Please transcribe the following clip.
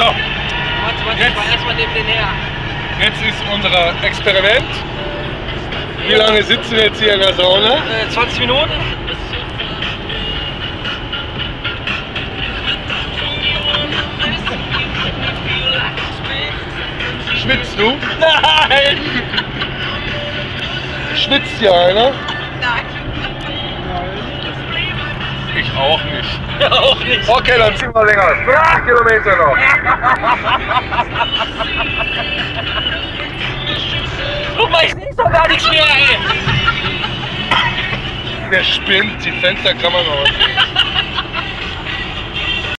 So, Warte, warte, Jetzt. war erstmal neben den her. jetzt ist unser Experiment. Wie lange sitzen wir jetzt hier in der Sauna? Äh, 20 Minuten? Schwitzt du? Nein! Schwitzt hier einer? Nein. Ich auch nicht. Ja, auch nicht. Okay, dann ziehen wir länger. 5 Kilometer noch. Guck mal, ich seh's doch gar nicht mehr, ey! Der spinnt, die Fenster noch.